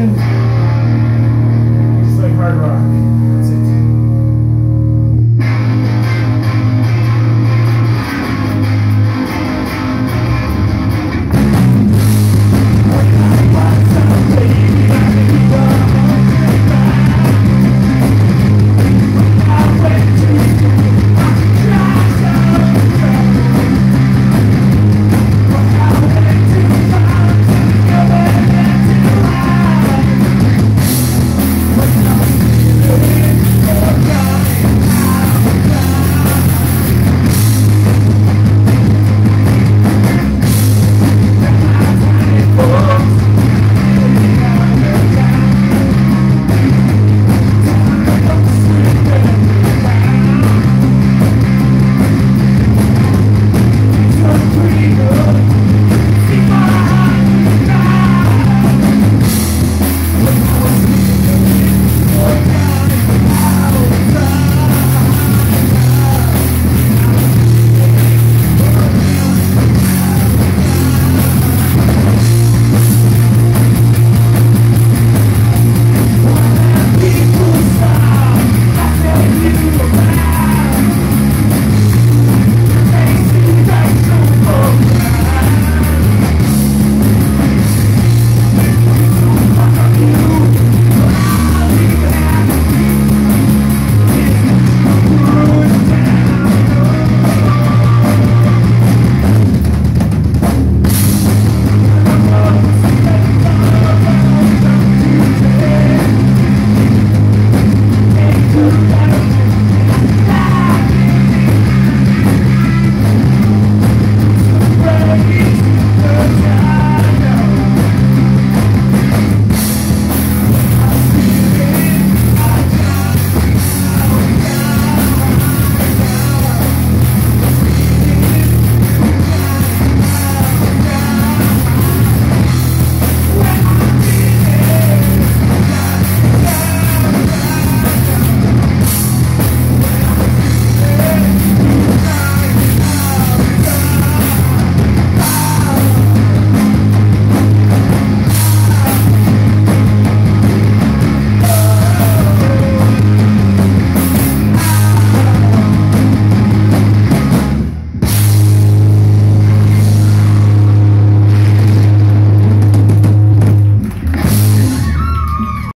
Amen.